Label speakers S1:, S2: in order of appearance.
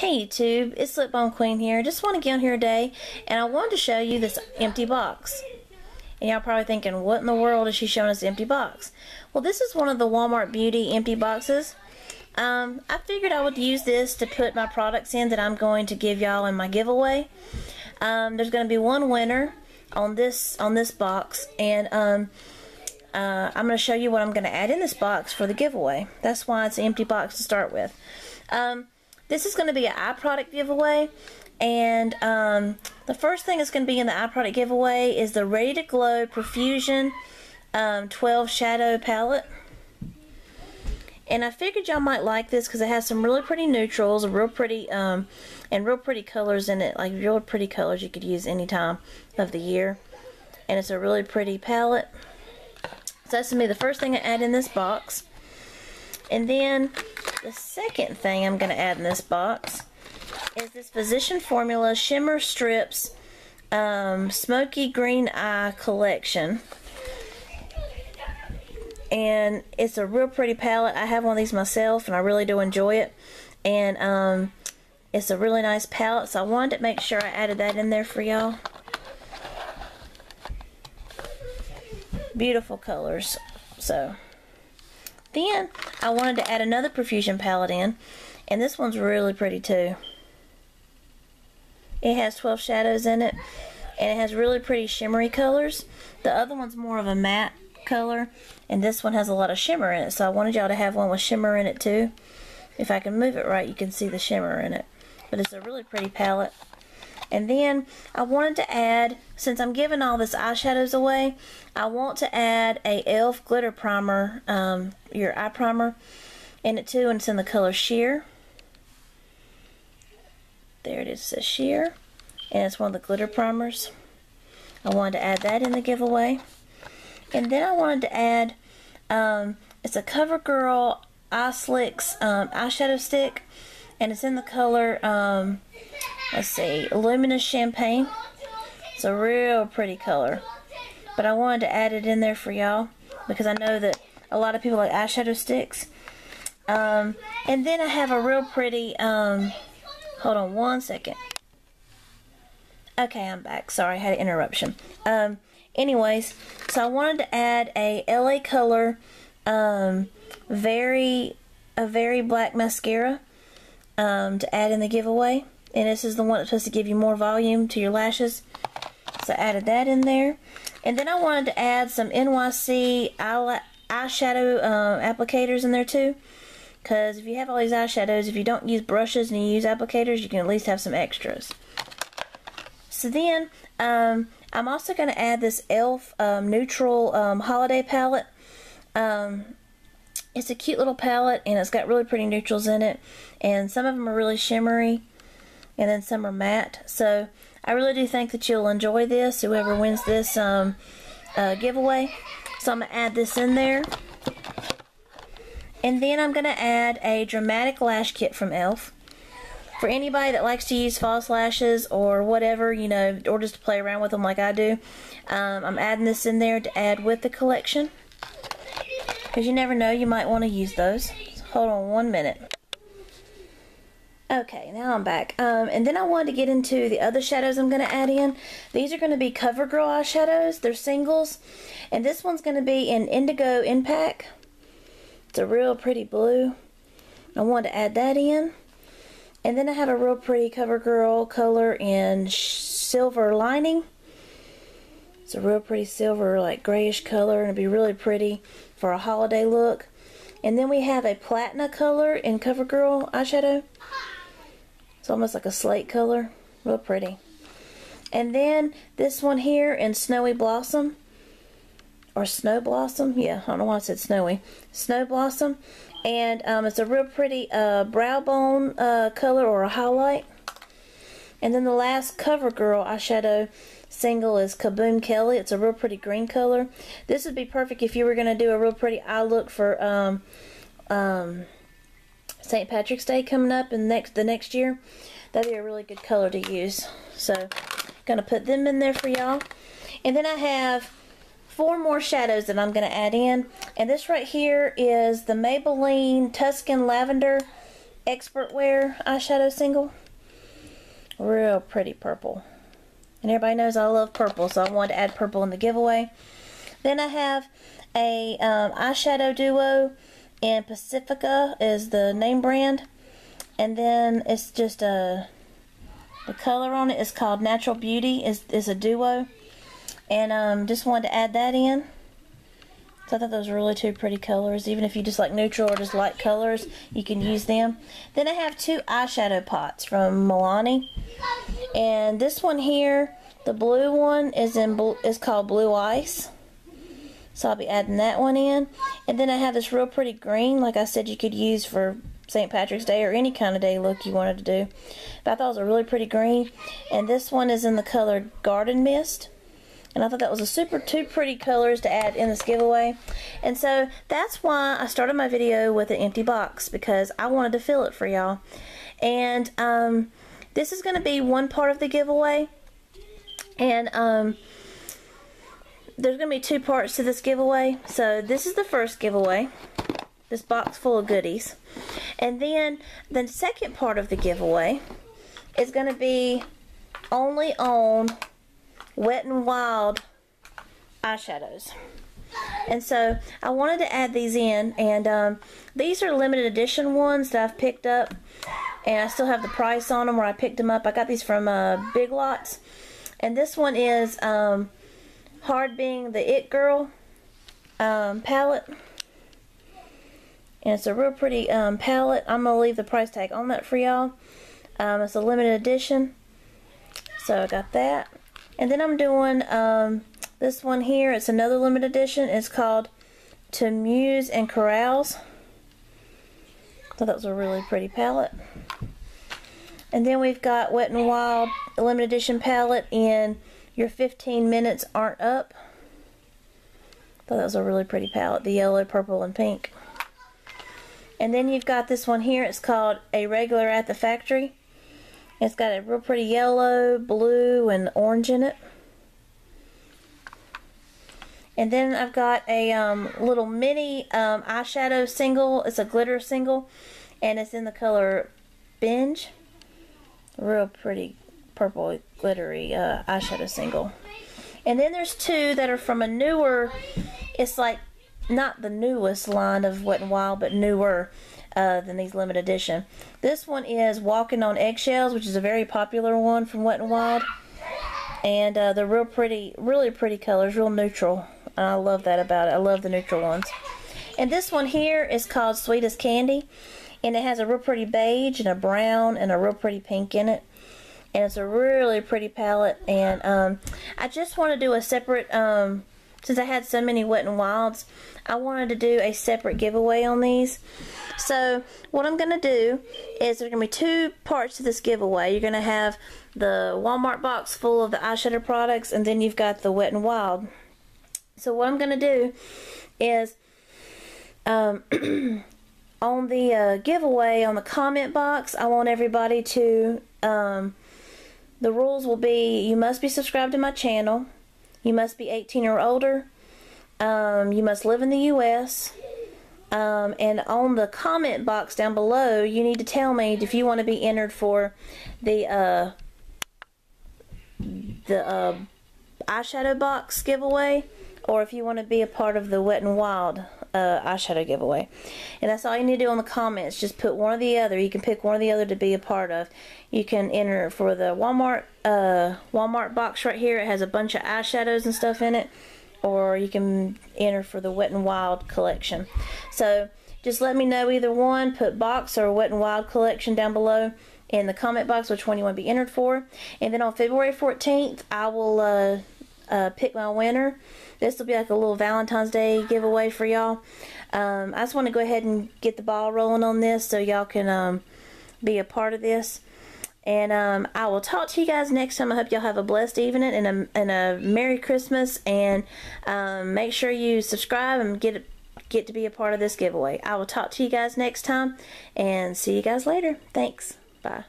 S1: Hey YouTube, it's Lip Balm Queen here. Just want to get on here today and I wanted to show you this empty box. And y'all probably thinking, what in the world is she showing us empty box? Well, this is one of the Walmart Beauty empty boxes. Um, I figured I would use this to put my products in that I'm going to give y'all in my giveaway. Um, there's going to be one winner on this on this box and um, uh, I'm going to show you what I'm going to add in this box for the giveaway. That's why it's an empty box to start with. Um, this is going to be an eye product giveaway. And um, the first thing that's going to be in the eye product giveaway is the Ready to Glow Profusion um, 12 Shadow Palette. And I figured y'all might like this because it has some really pretty neutrals, real pretty, um, and real pretty colors in it. Like real pretty colors you could use any time of the year. And it's a really pretty palette. So that's going to be the first thing I add in this box. And then the second thing I'm going to add in this box is this Physician Formula Shimmer Strips um, Smoky Green Eye Collection. And it's a real pretty palette. I have one of these myself and I really do enjoy it. And um, it's a really nice palette, so I wanted to make sure I added that in there for y'all. Beautiful colors. So, then I wanted to add another Profusion palette in, and this one's really pretty too. It has 12 shadows in it, and it has really pretty shimmery colors. The other one's more of a matte color, and this one has a lot of shimmer in it, so I wanted y'all to have one with shimmer in it too. If I can move it right, you can see the shimmer in it. But it's a really pretty palette. And then I wanted to add, since I'm giving all this eyeshadows away, I want to add a e.l.f. glitter primer, um, your eye primer in it too, and it's in the color Sheer. There it is, it says Sheer. And it's one of the glitter primers. I wanted to add that in the giveaway. And then I wanted to add, um, it's a CoverGirl Eye Slicks um, eyeshadow stick. And it's in the color um, let's see, Luminous Champagne. It's a real pretty color. But I wanted to add it in there for y'all because I know that a lot of people like eyeshadow sticks. Um, and then I have a real pretty, um, hold on one second. Okay, I'm back. Sorry, I had an interruption. Um, anyways, so I wanted to add a LA Color, um, very, a very black mascara, um, to add in the giveaway and this is the one that's supposed to give you more volume to your lashes. So I added that in there. And then I wanted to add some NYC eyeshadow um, applicators in there too. Because if you have all these eyeshadows if you don't use brushes and you use applicators you can at least have some extras. So then um, I'm also going to add this e.l.f. Um, neutral um, holiday palette. Um, it's a cute little palette and it's got really pretty neutrals in it. And some of them are really shimmery and then some are matte. So I really do think that you'll enjoy this, whoever wins this um, uh, giveaway. So I'm going to add this in there. And then I'm going to add a dramatic lash kit from e.l.f. For anybody that likes to use false lashes or whatever, you know, or just to play around with them like I do, um, I'm adding this in there to add with the collection. Because you never know, you might want to use those. So hold on one minute. Okay, now I'm back. Um, and then I wanted to get into the other shadows I'm going to add in. These are going to be CoverGirl eyeshadows. They're singles. And this one's going to be in Indigo Impact. It's a real pretty blue. I wanted to add that in. And then I have a real pretty CoverGirl color in Silver Lining. It's a real pretty silver, like grayish color. And it'll be really pretty for a holiday look. And then we have a Platina color in CoverGirl eyeshadow. It's almost like a slate color. Real pretty. And then this one here in Snowy Blossom. Or Snow Blossom. Yeah, I don't know why I said snowy. Snow Blossom. And um, it's a real pretty uh, brow bone uh, color or a highlight. And then the last CoverGirl eyeshadow single is Kaboom Kelly. It's a real pretty green color. This would be perfect if you were going to do a real pretty eye look for um, um, St. Patrick's Day coming up in next the next year. That'd be a really good color to use. So, gonna put them in there for y'all. And then I have four more shadows that I'm gonna add in. And this right here is the Maybelline Tuscan Lavender Expert Wear eyeshadow single. Real pretty purple. And everybody knows I love purple, so I wanted to add purple in the giveaway. Then I have a um, eyeshadow duo in Pacifica is the name brand. And then it's just a the color on it is called Natural Beauty is is a duo. And um, just wanted to add that in. So I thought those were really two pretty colors. Even if you just like neutral or just light colors, you can use them. Then I have two eyeshadow pots from Milani. And this one here, the blue one is in is called Blue Ice. So I'll be adding that one in. And then I have this real pretty green, like I said, you could use for St. Patrick's Day or any kind of day look you wanted to do. But I thought it was a really pretty green. And this one is in the color Garden Mist. And I thought that was a super two pretty colors to add in this giveaway. And so that's why I started my video with an empty box because I wanted to fill it for y'all. And um, this is going to be one part of the giveaway. And um, there's going to be two parts to this giveaway. So this is the first giveaway. This box full of goodies. And then the second part of the giveaway is going to be only on Wet n Wild eyeshadows. And so I wanted to add these in and um, these are limited edition ones that I've picked up and I still have the price on them where I picked them up. I got these from uh, Big Lots and this one is um, Hard Being the It Girl um, palette. And it's a real pretty um, palette. I'm going to leave the price tag on that for y'all. Um, it's a limited edition. So I got that. And then I'm doing um, this one here. It's another limited edition. It's called To Muse and Carouse. So that was a really pretty palette. And then we've got Wet n Wild limited edition palette in your 15 minutes aren't up. Thought that was a really pretty palette, the yellow, purple, and pink. And then you've got this one here. It's called A Regular at the Factory. It's got a real pretty yellow, blue, and orange in it. And then I've got a um, little mini um, eyeshadow single. It's a glitter single. And it's in the color Binge. Real pretty purple glittery uh, eyeshadow single. And then there's two that are from a newer, it's like not the newest line of Wet n Wild, but newer uh, than these limited edition. This one is Walking on Eggshells, which is a very popular one from Wet n Wild. And uh, they're real pretty, really pretty colors, real neutral. And I love that about it. I love the neutral ones. And this one here is called Sweet as Candy. And it has a real pretty beige and a brown and a real pretty pink in it and it's a really pretty palette and um, I just want to do a separate um, since I had so many Wet n Wilds I wanted to do a separate giveaway on these. So what I'm gonna do is there's gonna be two parts to this giveaway. You're gonna have the Walmart box full of the eyeshadow products and then you've got the Wet n Wild. So what I'm gonna do is um, on the uh, giveaway on the comment box I want everybody to um, the rules will be you must be subscribed to my channel, you must be 18 or older, um, you must live in the U.S., um, and on the comment box down below, you need to tell me if you want to be entered for the uh, the uh, eyeshadow box giveaway or if you want to be a part of the Wet n Wild uh, eyeshadow giveaway. And that's all you need to do on the comments. Just put one or the other. You can pick one or the other to be a part of. You can enter for the Walmart uh, Walmart box right here. It has a bunch of eyeshadows and stuff in it. Or you can enter for the Wet n Wild collection. So just let me know either one. Put box or Wet n Wild collection down below in the comment box which one you want to be entered for. And then on February 14th, I will uh, uh, pick my winner. This will be like a little Valentine's Day giveaway for y'all. Um, I just want to go ahead and get the ball rolling on this so y'all can um, be a part of this. And um, I will talk to you guys next time. I hope y'all have a blessed evening and a, and a Merry Christmas. And um, make sure you subscribe and get get to be a part of this giveaway. I will talk to you guys next time and see you guys later. Thanks. Bye.